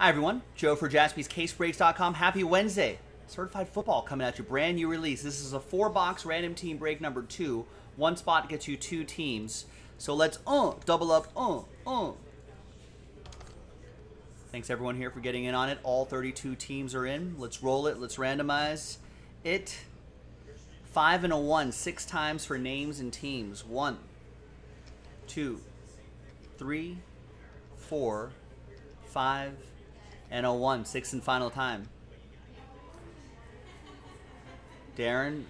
Hi, everyone. Joe for jaspyscasebreaks.com. Happy Wednesday. Certified football coming at you. Brand new release. This is a four box random team break number two. One spot gets you two teams. So let's uh, double up. Uh, uh. Thanks everyone here for getting in on it. All 32 teams are in. Let's roll it. Let's randomize it. Five and a one, six times for names and teams. One, two, three, four, five, and a one. Sixth and final time. Darren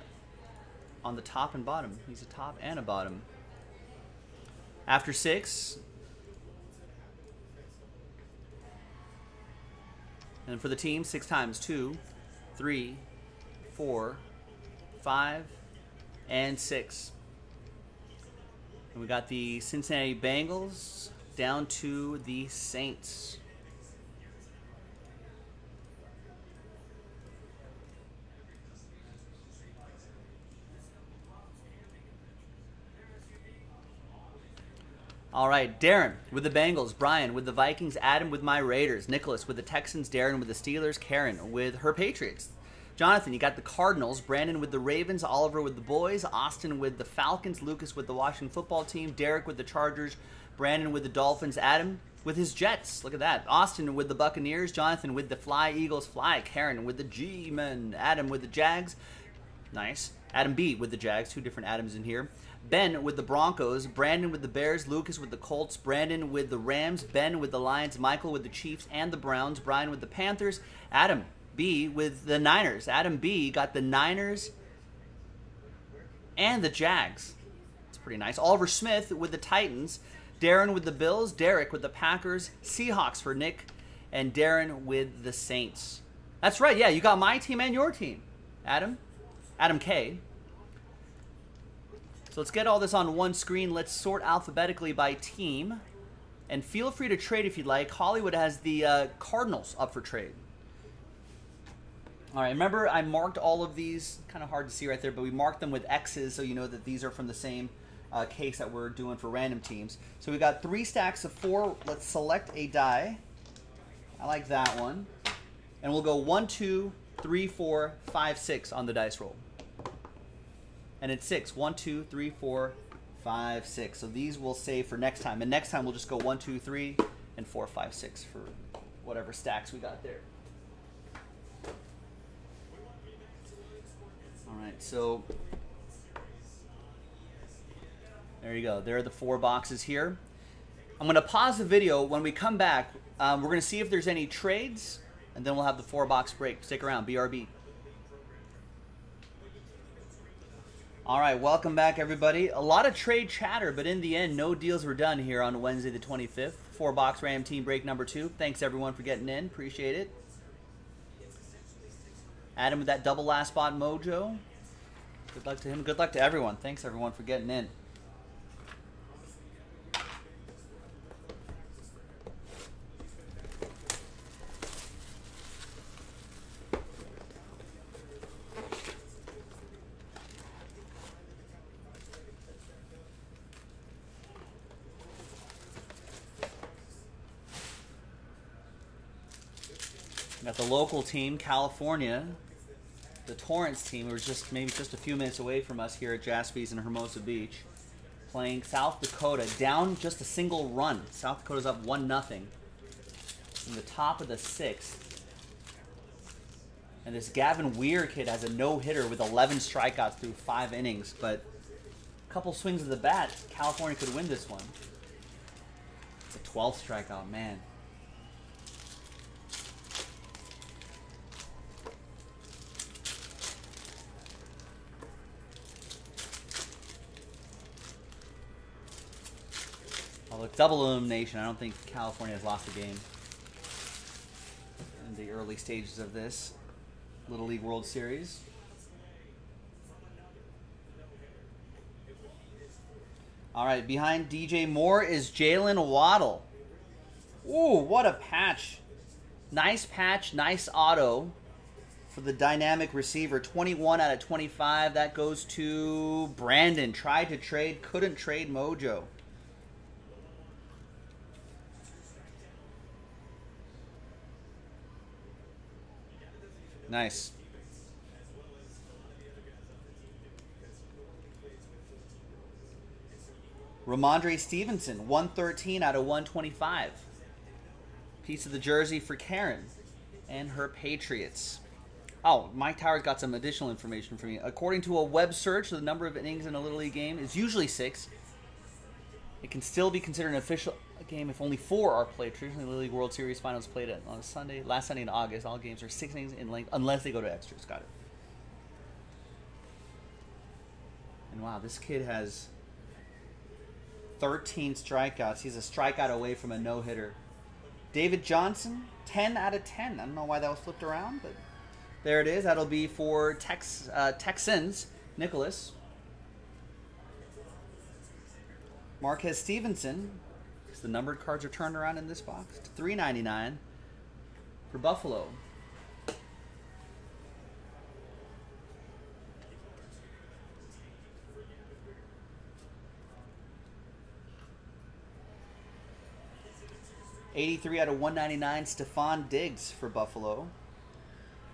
on the top and bottom. He's a top and a bottom. After six. And for the team, six times. Two, three, four, five, and six. And we got the Cincinnati Bengals down to the Saints. All right, Darren with the Bengals, Brian with the Vikings, Adam with my Raiders, Nicholas with the Texans, Darren with the Steelers, Karen with her Patriots. Jonathan, you got the Cardinals, Brandon with the Ravens, Oliver with the Boys, Austin with the Falcons, Lucas with the Washington football team, Derek with the Chargers, Brandon with the Dolphins, Adam with his Jets. Look at that. Austin with the Buccaneers, Jonathan with the Fly Eagles Fly, Karen with the G-Men, Adam with the Jags. Nice. Adam B with the Jags, two different Adams in here. Ben with the Broncos, Brandon with the Bears, Lucas with the Colts, Brandon with the Rams, Ben with the Lions, Michael with the Chiefs and the Browns, Brian with the Panthers, Adam B with the Niners. Adam B got the Niners and the Jags. It's pretty nice. Oliver Smith with the Titans, Darren with the Bills, Derek with the Packers, Seahawks for Nick, and Darren with the Saints. That's right. Yeah, you got my team and your team. Adam, Adam K. So let's get all this on one screen. Let's sort alphabetically by team. And feel free to trade if you'd like. Hollywood has the uh, Cardinals up for trade. All right, remember I marked all of these, kind of hard to see right there, but we marked them with X's so you know that these are from the same uh, case that we're doing for random teams. So we got three stacks of four. Let's select a die. I like that one. And we'll go one, two, three, four, five, six on the dice roll and it's six. One, two, three, four, five, six. So these we'll save for next time. And next time we'll just go one, two, three, and four, five, six for whatever stacks we got there. All right, so there you go. There are the four boxes here. I'm going to pause the video. When we come back, um, we're going to see if there's any trades, and then we'll have the four box break. Stick around. BRB. All right, welcome back, everybody. A lot of trade chatter, but in the end, no deals were done here on Wednesday, the 25th. Four box Ram team break number two. Thanks, everyone, for getting in. Appreciate it. Adam with that double last spot mojo. Good luck to him. Good luck to everyone. Thanks, everyone, for getting in. Local team, California, the Torrance team, who are just maybe just a few minutes away from us here at Jaspy's in Hermosa Beach, playing South Dakota, down just a single run. South Dakota's up one nothing. In the top of the sixth. And this Gavin Weir kid has a no-hitter with 11 strikeouts through five innings, but a couple swings of the bat, California could win this one. It's a 12th strikeout, man. Although double elimination, I don't think California has lost a game in the early stages of this Little League World Series. All right, behind DJ Moore is Jalen Waddle. Ooh, what a patch. Nice patch, nice auto for the dynamic receiver. 21 out of 25. That goes to Brandon. Tried to trade, couldn't trade Mojo. Nice. Rhamondre Stevenson, 113 out of 125. Piece of the jersey for Karen and her Patriots. Oh, Mike Towers got some additional information for me. According to a web search, the number of innings in a Little League game is usually six. It can still be considered an official game if only four are played. Traditionally, the League World Series finals played on a Sunday, last Sunday in August. All games are six innings in length unless they go to extras. Got it. And wow, this kid has 13 strikeouts. He's a strikeout away from a no hitter. David Johnson, 10 out of 10. I don't know why that was flipped around, but there it is. That'll be for Tex, uh, Texans. Nicholas. Marquez Stevenson. The numbered cards are turned around in this box. to Three ninety nine for Buffalo. 83 out of 199, Stefon Diggs for Buffalo.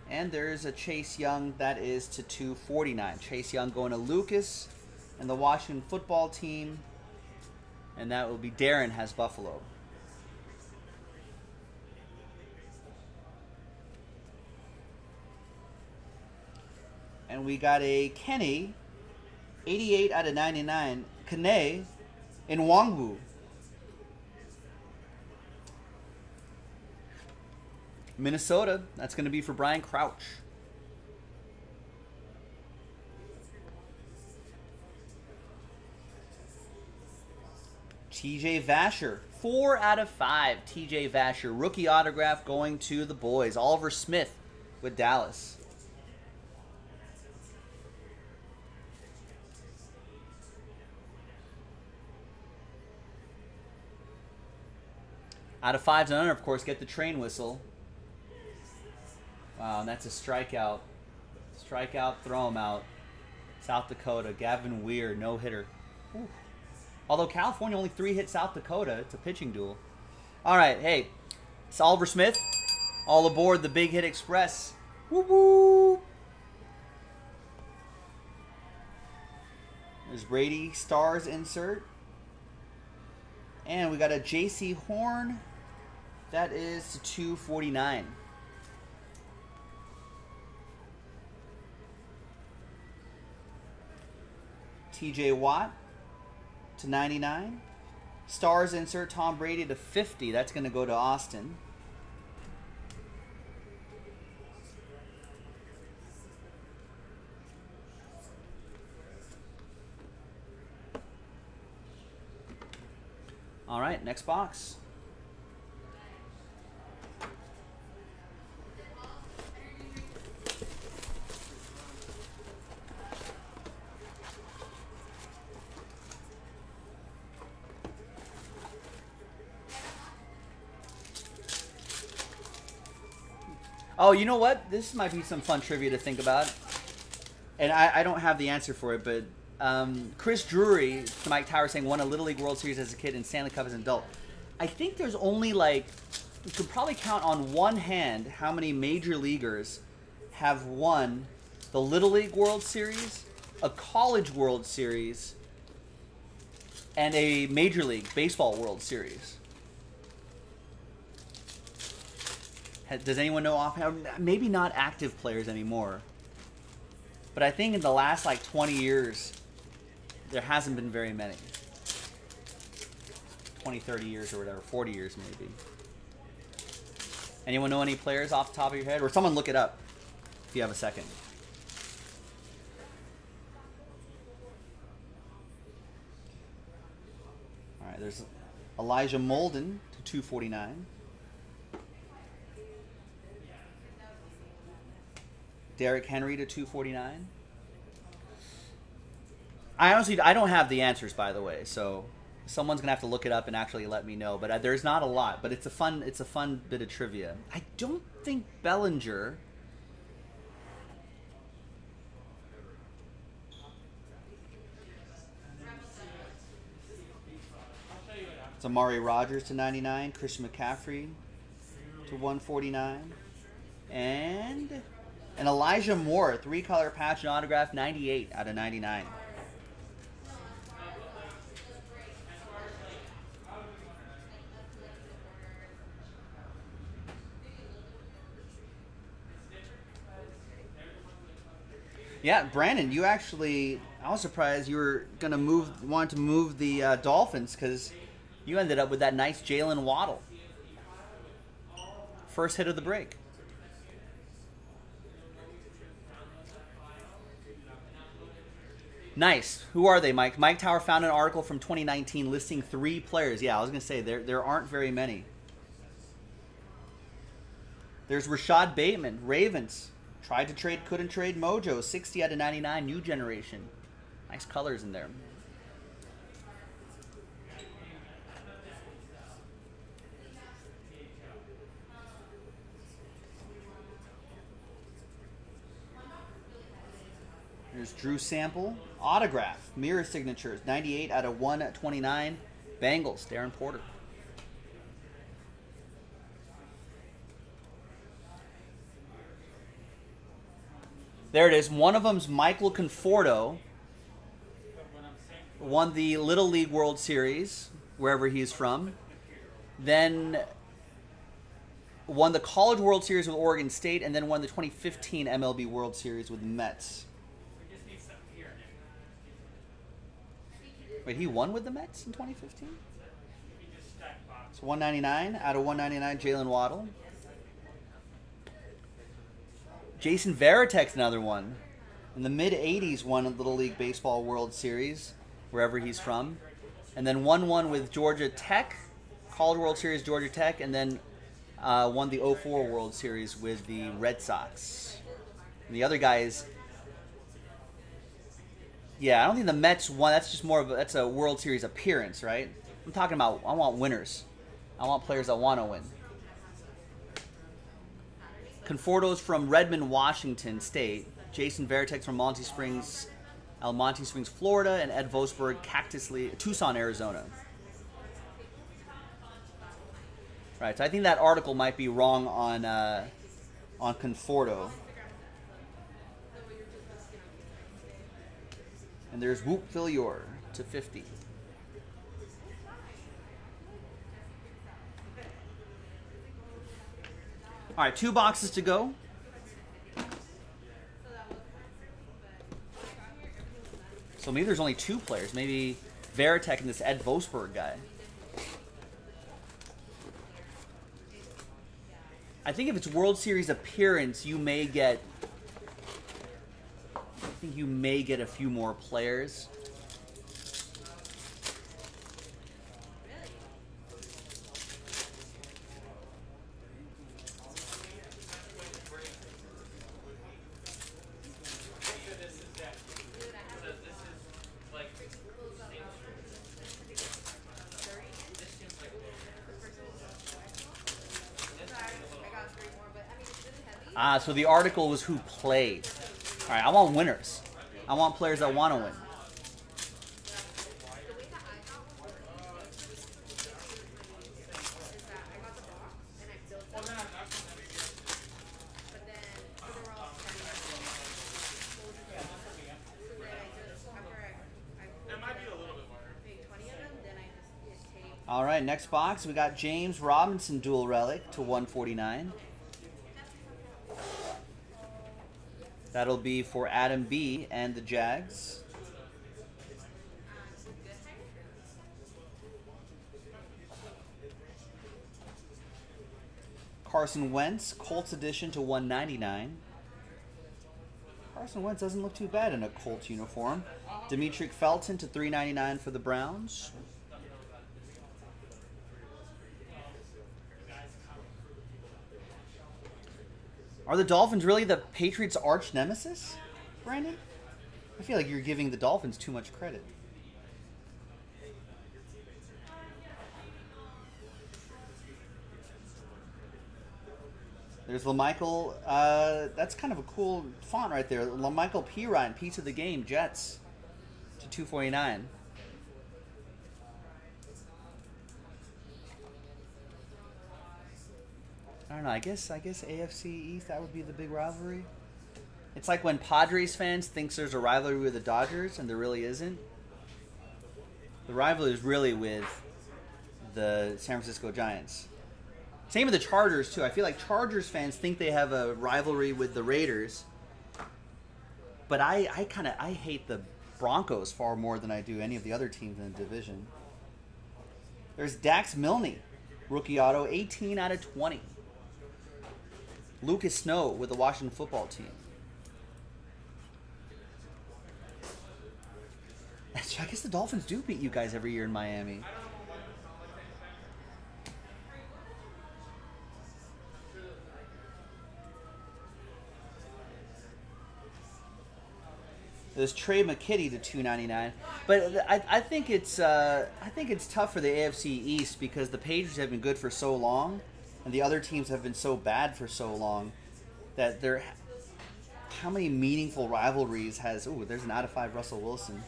And there's a Chase Young that is to 249. Chase Young going to Lucas and the Washington football team. And that will be Darren has Buffalo. And we got a Kene, 88 out of 99. Kane in Wangwu Minnesota, that's going to be for Brian Crouch. TJ Vasher, four out of five. TJ Vasher, rookie autograph going to the boys. Oliver Smith with Dallas. Out of fives and under, of course, get the train whistle. Wow, and that's a strikeout. Strikeout, throw him out. South Dakota, Gavin Weir, no hitter. Although California only three hit South Dakota, it's a pitching duel. All right, hey, it's Oliver Smith, all aboard the Big Hit Express. Woo woo! There's Brady Stars insert. And we got a Jaycee Horn. That is to 249. TJ Watt to 99. Stars insert Tom Brady to 50. That's going to go to Austin. All right, next box. Oh, you know what? This might be some fun trivia to think about. And I, I don't have the answer for it, but um, Chris Drury, to Mike Tower saying, won a Little League World Series as a kid and Stanley Cup as an adult. I think there's only like, you could probably count on one hand how many major leaguers have won the Little League World Series, a College World Series, and a Major League Baseball World Series. Does anyone know offhand? Um, maybe not active players anymore. But I think in the last like 20 years, there hasn't been very many. 20, 30 years or whatever, 40 years maybe. Anyone know any players off the top of your head? Or someone look it up if you have a second. All right, there's Elijah Molden to 249. Derrick Henry to 249. I honestly I don't have the answers by the way, so someone's gonna have to look it up and actually let me know. But uh, there's not a lot, but it's a fun it's a fun bit of trivia. I don't think Bellinger. It's Amari Rodgers to 99, Christian McCaffrey to 149, and And Elijah Moore, three color patch and autograph, 98 out of 99. Yeah, Brandon, you actually, I was surprised you were going to move, want to move the uh, Dolphins because you ended up with that nice Jalen Waddle. First hit of the break. Nice. Who are they, Mike? Mike Tower found an article from 2019 listing three players. Yeah, I was going to say there there aren't very many. There's Rashod Bateman, Ravens. Tried to trade, couldn't trade. Mojo, 60 out of 99, new generation. Nice colors in there. Drew Sample, autograph, mirror signatures, 98 out of 129. Bengals, Darren Porter. There it is. One of them's Michael Conforto. Won the Little League World Series, wherever he's from. Then won the College World Series with Oregon State, and then won the 2015 MLB World Series with the Mets. Wait, he won with the Mets in 2015? It's 199 out of 199, Jalen Waddle. Jason Varitek's another one. In the mid 80s, won a Little League Baseball World Series, wherever he's from. And then won one with Georgia Tech, College World Series, Georgia Tech, and then uh, won the 04 World Series with the Red Sox. And the other guy is yeah, I don't think the Mets won. That's just more of a, that's a World Series appearance, right? I'm talking about I want winners. I want players that want to win. Conforto's from Redmond, Washington State. Jason Varitek from Monty Springs, Almonte Springs, Florida, and Ed Vosberg, Cactus League, Tucson, Arizona. Right, so I think that article might be wrong on uh, on Conforto. And there's Whop Philyor to 50. All right, two boxes to go. So maybe there's only two players. Maybe Varitek and this Ed Vosberg guy. I think if it's World Series appearance, you may get think you may get a few more players. Ah, so the article was who played. All right, I want winners. I want players that want to win. All right, next box we got James Robinson dual relic to 149. That'll be for Adam B and the Jags. Carson Wentz, Colts edition to 199. Carson Wentz doesn't look too bad in a Colts uniform. Demetric Felton to 399 for the Browns. Are the Dolphins really the Patriots' arch nemesis, Brandon? I feel like you're giving the Dolphins too much credit. There's Lamichael. Uh, that's kind of a cool font right there. La'Mical Perine, piece of the game, Jets to 249. I don't know. I guess I guess AFC East that would be the big rivalry. It's like when Padres fans thinks there's a rivalry with the Dodgers and there really isn't. The rivalry is really with the San Francisco Giants. Same with the Chargers too. I feel like Chargers fans think they have a rivalry with the Raiders, but I, I kind of I hate the Broncos far more than I do any of the other teams in the division. There's Dax Milne, rookie auto, 18 out of 20. Lucas Snow with the Washington football team. I guess the Dolphins do beat you guys every year in Miami. There's Tre' McKitty to 299, but I, I think it's uh, I think it's tough for the AFC East because the Patriots have been good for so long, and the other teams have been so bad for so long that they're how many meaningful rivalries has oh there's an out of five Russell Wilson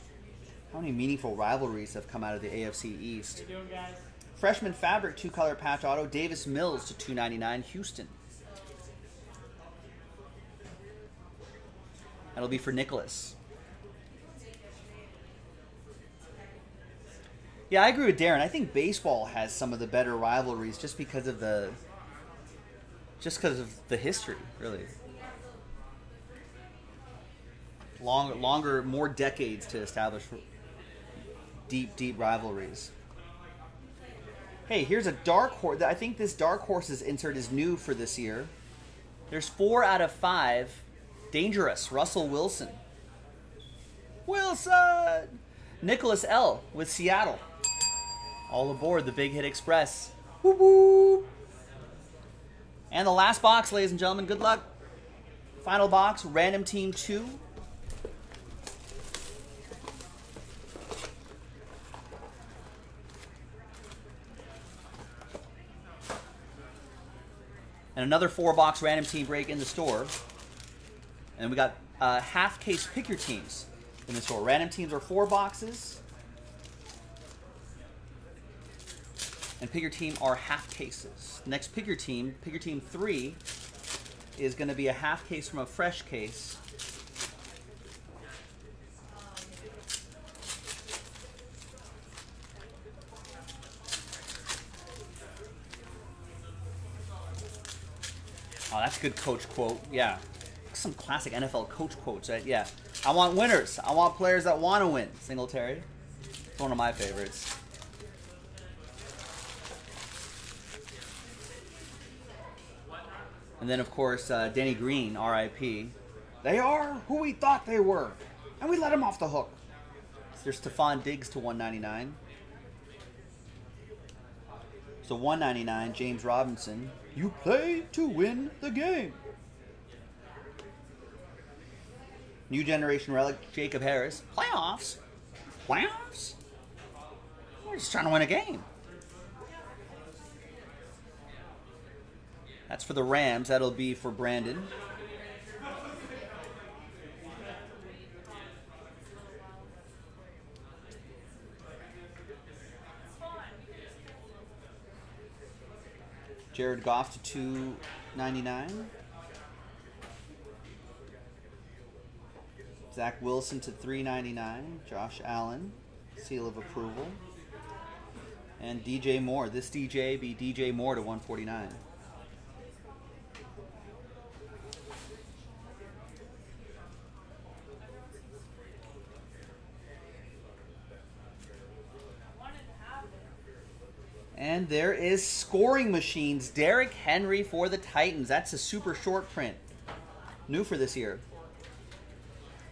how many meaningful rivalries have come out of the AFC East? Doing, Freshman fabric two color patch auto Davis Mills to 299 Houston. That'll be for Nicholas. Yeah, I agree with Darren. I think baseball has some of the better rivalries just because of the just because of the history, really. Long, longer, more decades to establish deep, deep rivalries. Hey, here's a dark horse. I think this dark horse's insert is new for this year. There's four out of five. Dangerous. Russell Wilson. Wilson! Nicholas L. with Seattle. All aboard the Big Hit Express. Woo woo! And the last box, ladies and gentlemen. Good luck. Final box, random team two. And another four box random team break in the store. And we got uh, half case pick your teams in the store. Random teams are four boxes. And pick your team are half cases. Next pick your team, pick your team three is going to be a half case from a fresh case. Oh, that's a good coach quote. Yeah. Some classic NFL coach quotes, right? Yeah. I want winners. I want players that want to win. Singletary. It's one of my favorites. And then, of course, uh, Denny Green, RIP. They are who we thought they were. And we let them off the hook. There's Stefon Diggs to 199. So 199, James Robinson. You play to win the game. New generation relic, Jacob Harris. Playoffs? Playoffs? We're just trying to win a game. That's for the Rams. That'll be for Brandon. Jared Goff to 299. Zach Wilson to 399. Josh Allen, seal of approval. And DJ Moore. This DJ be DJ Moore to 149. And there is scoring machines. Derrick Henry for the Titans. That's a super short print. New for this year.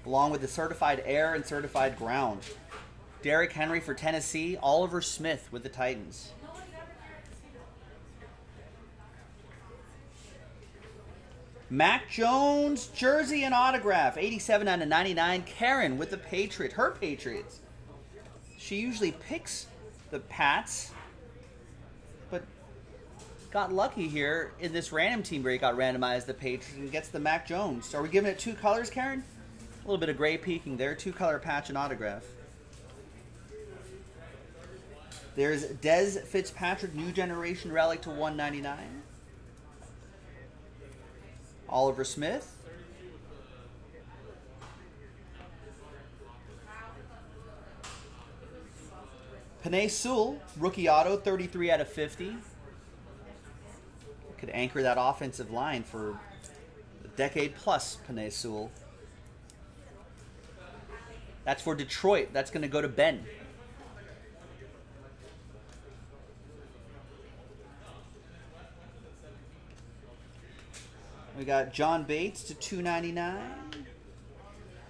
Along with the certified air and certified ground. Derrick Henry for Tennessee. Oliver Smith with the Titans. Mac Jones, jersey and autograph. 87 out of 99. Karen with the Patriots. Her Patriots. She usually picks the Pats got lucky here in this random team where he got randomized the Patriots and gets the Mac Jones. Are we giving it two colors, Karen? A little bit of gray peeking there. Two color patch and autograph. There's Dez Fitzpatrick, New Generation Relic to 199. Oliver Smith. Penei Sewell, rookie auto, 33 out of 50. Could anchor that offensive line for a decade plus, Penei Sewell. That's for Detroit. That's going to go to Ben. We got John Bates to 299.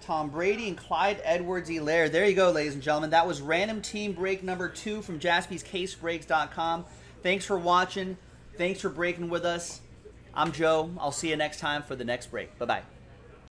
Tom Brady and Clyde Edwards-Helaire. There you go, ladies and gentlemen. That was random team break number two from jaspyscasebreaks.com. Thanks for watching. Thanks for breaking with us. I'm Joe. I'll see you next time for the next break. Bye bye.